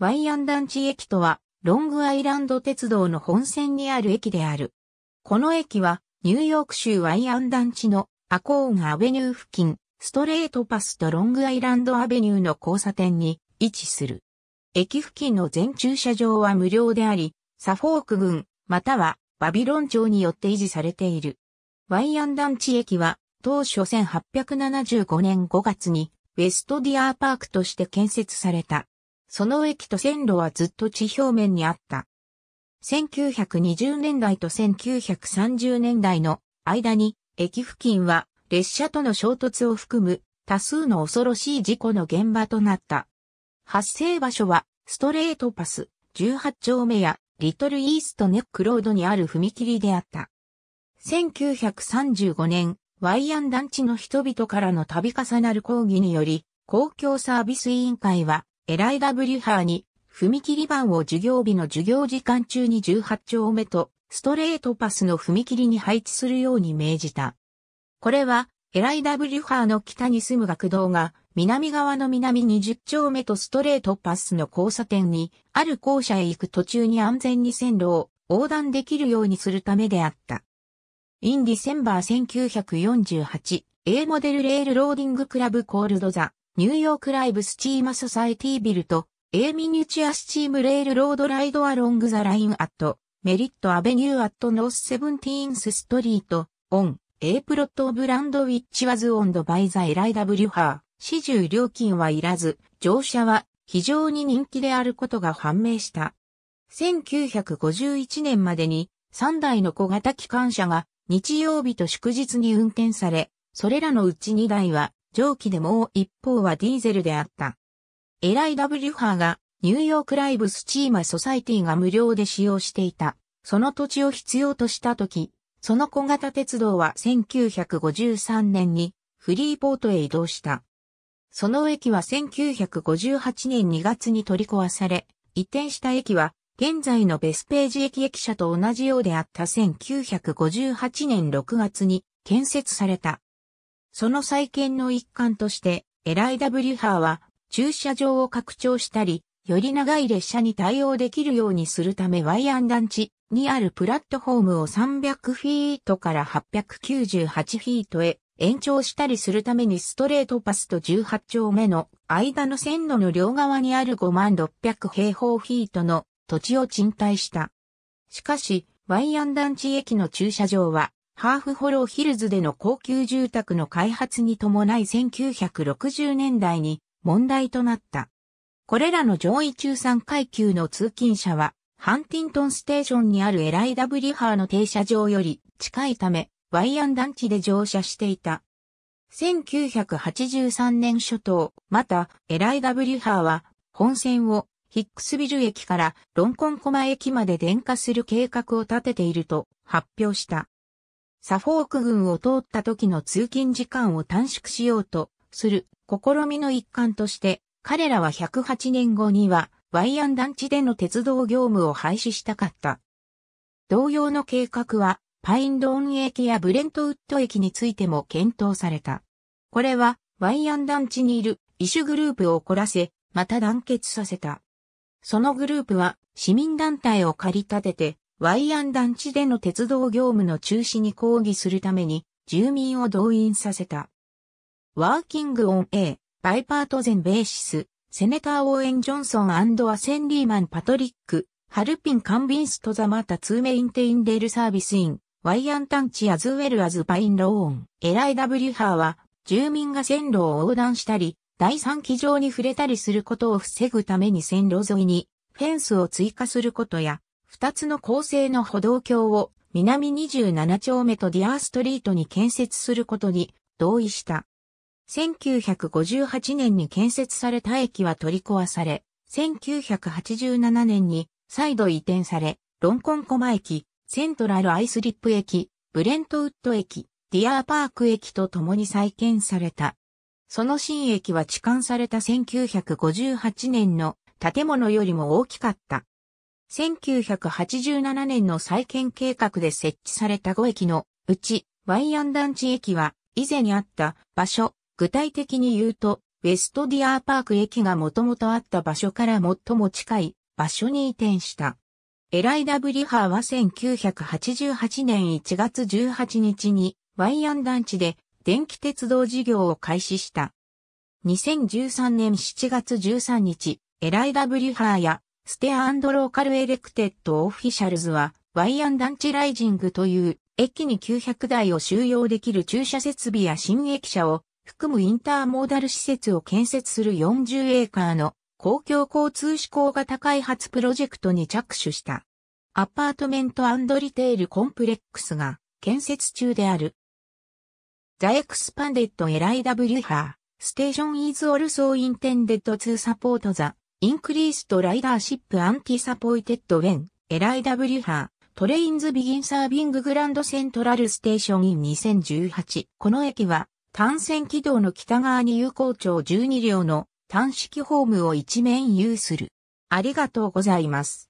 ワイアン団地駅とは、ロングアイランド鉄道の本線にある駅である。この駅は、ニューヨーク州ワイアン団地のアコーンアベニュー付近、ストレートパスとロングアイランドアベニューの交差点に位置する。駅付近の全駐車場は無料であり、サフォーク郡、またはバビロン町によって維持されている。ワイアン団地駅は、当初1875年5月に、ウェストディアーパークとして建設された。その駅と線路はずっと地表面にあった。1920年代と1930年代の間に駅付近は列車との衝突を含む多数の恐ろしい事故の現場となった。発生場所はストレートパス18丁目やリトルイーストネックロードにある踏切であった。1935年、ワイアン団地の人々からの度重なる抗議により、公共サービス委員会はLIRR に、踏切番を授業日の授業時間中に18丁目と、ストレートパスの踏切に配置するように命じた。これは、 LIRR の北に住む学童が、南側の南20丁目とストレートパスの交差点に、ある校舎へ行く途中に安全に線路を横断できるようにするためであった。 In December 1948、a model railroading club called the、ニューヨークライブスチーマソサエティビルと、A ミニチュアスチームレールロードライドアロングザラインアット、メリットアベニューアットノースセブンティーンスストリート、オン、A プロットオブランドウィッチワズオンドバイザエライダブリュハー、始終料金はいらず、乗車は非常に人気であることが判明した。1951年までに3台の小型機関車が日曜日と祝日に運転され、それらのうち2台は蒸気でもう一方はディーゼルであった。エライ・ダブリュハーがニューヨークライブスチーマソサイティが無料で使用していた。その土地を必要としたとき、その小型鉄道は1953年にフリーポートへ移動した。その駅は1958年2月に取り壊され、移転した駅は現在のベスページ駅駅舎と同じようであった1958年6月に建設された。その再建の一環として、エライダ・ブリュハーは駐車場を拡張したり、より長い列車に対応できるようにするためワイアン団地にあるプラットフォームを300フィートから898フィートへ延長したりするためにストレートパスと18丁目の間の線路の両側にある5万600平方フィートの土地を賃貸した。しかし、ワイアン団地駅の駐車場はハーフホローヒルズでの高級住宅の開発に伴い1960年代に問題となった。これらの上位中産階級の通勤者は、ハンティントンステーションにあるエライダ・ブリハーの停車場より近いため、ワイアン団地で乗車していた。1983年初頭、また、エライダ・ブリハーは、本線をヒックスビル駅からロンコンコマ駅まで電化する計画を立てていると発表した。サフォーク郡を通った時の通勤時間を短縮しようとする試みの一環として、彼らは108年後にはワイアン団地での鉄道業務を廃止したかった。同様の計画はパインドーン駅やブレントウッド駅についても検討された。これはワイアン団地にいる異種グループを凝らせ、また団結させた。そのグループは市民団体を駆り立ててワイアン団地での鉄道業務の中止に抗議するために住民を動員させた。Working on a、bipartisan basis、Senator Owen Johnson Assemblyman Patrick、Halpin convinced the MTA to maintain rail service in、Wyandanch as well as Pinelawn、LIRR は、住民が線路を横断したり、第三軌条に触れたりすることを防ぐために線路沿いにフェンスを追加することや、二つの鋼製の歩道橋を南27丁目とディアーストリートに建設することに同意した。1958年に建設された駅は取り壊され、1987年に再度移転され、ロンコンコマ駅、セントラルアイスリップ駅、ブレントウッド駅、ディアーパーク駅と共に再建された。その新駅は置換された1958年の建物よりも大きかった。1987年の再建計画で設置された5駅のうち、ワイアン団地駅は以前にあった場所、具体的に言うと、ウェストディアーパーク駅がもともとあった場所から最も近い場所に移転した。LIRR は1988年1月18日に Wyandanch で電気鉄道事業を開始した。2013年7月13日、 LIRR や state local elected officials は Wyandanch Rising という駅に900台を収容できる駐車設備や新駅舎を含むインターモーダル施設を建設する40エーカーの公共交通志向型開発プロジェクトに着手した。アパートメントリテールコンプレックスが建設中である。The Expanded LIW Her Station is also intended to support the increased ridership anti-supported when LIW Her Trains begin serving Grand Central Station in 2018この駅は単線軌道の北側に有効長12両の単式ホームを一面有する。ありがとうございます。